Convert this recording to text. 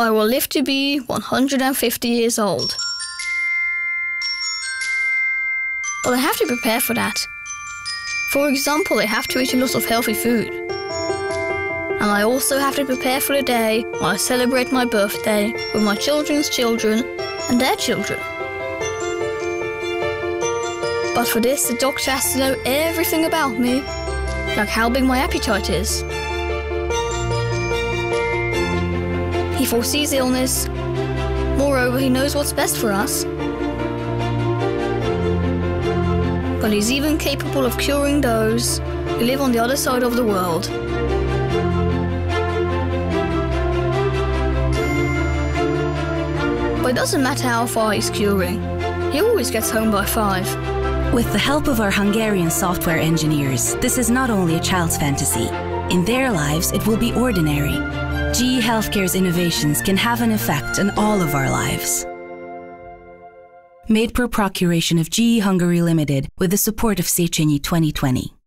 I will live to be 150 years old. But I have to prepare for that. For example, I have to eat a lot of healthy food. And I also have to prepare for the day when I celebrate my birthday with my children's children and their children. But for this, the doctor has to know everything about me, like how big my appetite is. Foresees illness. Moreover, he knows what's best for us. But he's even capable of curing those who live on the other side of the world. But it doesn't matter how far he's curing, he always gets home by five. With the help of our Hungarian software engineers, this is not only a child's fantasy. In their lives, it will be ordinary. GE Healthcare's innovations can have an effect on all of our lives. Made per procuration of GE Hungary Limited with the support of Széchenyi 2020.